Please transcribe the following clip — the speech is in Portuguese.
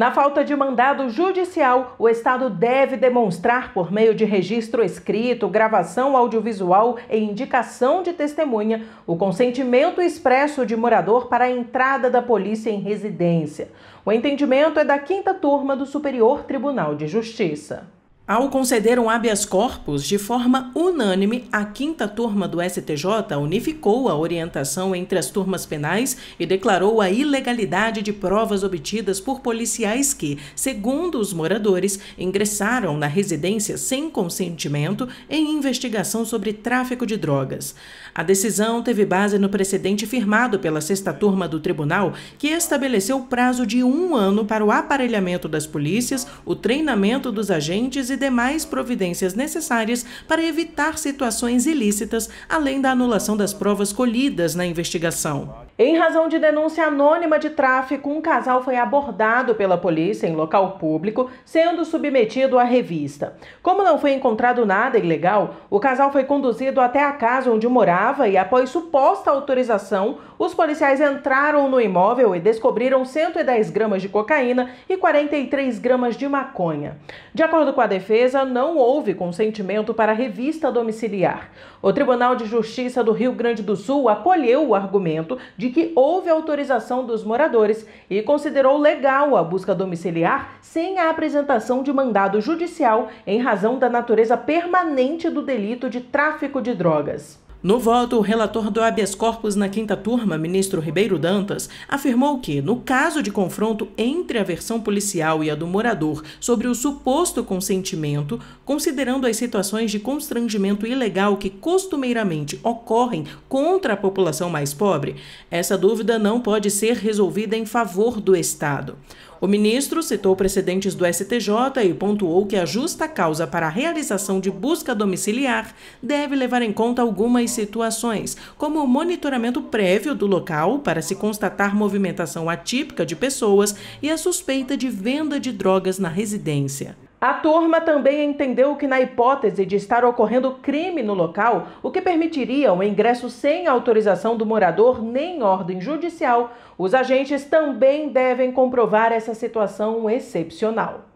Na falta de mandado judicial, o Estado deve demonstrar, por meio de registro escrito, gravação audiovisual e indicação de testemunha, o consentimento expresso de morador para a entrada da polícia em residência. O entendimento é da quinta turma do Superior Tribunal de Justiça. Ao conceder um habeas corpus de forma unânime, a quinta turma do STJ unificou a orientação entre as turmas penais e declarou a ilegalidade de provas obtidas por policiais que, segundo os moradores, ingressaram na residência sem consentimento em investigação sobre tráfico de drogas. A decisão teve base no precedente firmado pela sexta turma do tribunal, que estabeleceu prazo de um ano para o aparelhamento das polícias, o treinamento dos agentes e demais providências necessárias para evitar situações ilícitas, além da anulação das provas colhidas na investigação. Em razão de denúncia anônima de tráfico, um casal foi abordado pela polícia em local público, sendo submetido à revista. Como não foi encontrado nada ilegal, o casal foi conduzido até a casa onde morava e, após suposta autorização, os policiais entraram no imóvel e descobriram 110 gramas de cocaína e 43 gramas de maconha. De acordo com a defesa, não houve consentimento para a revista domiciliar. O Tribunal de Justiça do Rio Grande do Sul acolheu o argumento de que houve autorização dos moradores e considerou legal a busca domiciliar sem a apresentação de mandado judicial em razão da natureza permanente do delito de tráfico de drogas. No voto, o relator do habeas corpus na quinta turma, ministro Ribeiro Dantas, afirmou que, no caso de confronto entre a versão policial e a do morador sobre o suposto consentimento, considerando as situações de constrangimento ilegal que costumeiramente ocorrem contra a população mais pobre, essa dúvida não pode ser resolvida em favor do Estado. O ministro citou precedentes do STJ e pontuou que a justa causa para a realização de busca domiciliar deve levar em conta algumas situações, como o monitoramento prévio do local para se constatar movimentação atípica de pessoas e a suspeita de venda de drogas na residência. A turma também entendeu que, na hipótese de estar ocorrendo crime no local, o que permitiria o ingresso sem autorização do morador nem ordem judicial, os agentes também devem comprovar essa situação excepcional.